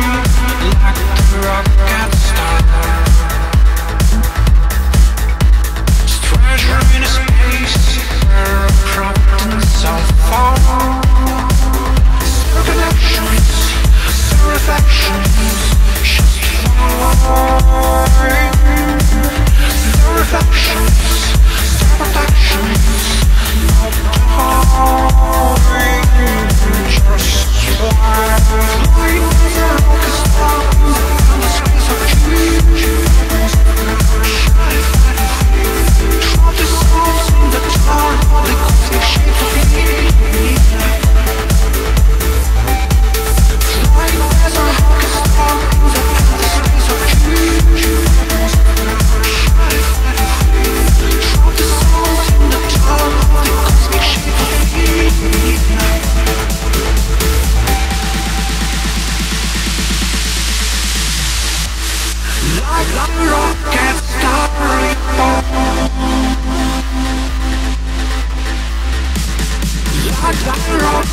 like a rock Reflections,